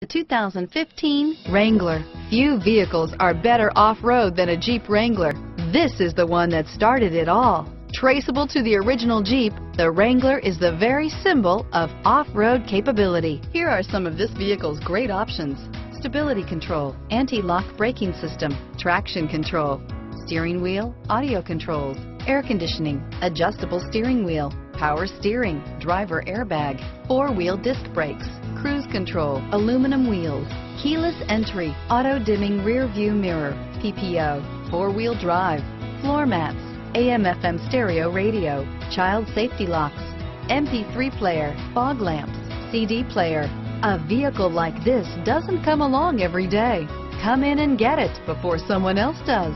The 2015 Wrangler. Few vehicles are better off-road than a Jeep Wrangler. This is the one that started it all. Traceable to the original Jeep, the Wrangler is the very symbol of off-road capability. Here are some of this vehicle's great options. Stability control, anti-lock braking system, traction control, steering wheel, audio controls, air conditioning, adjustable steering wheel, power steering, driver airbag, four-wheel disc brakes, cruise control, aluminum wheels, keyless entry, auto-dimming rear view mirror, PPO, four-wheel drive, floor mats, AM FM stereo radio, child safety locks, MP3 player, fog lamps, CD player. A vehicle like this doesn't come along every day. Come in and get it before someone else does.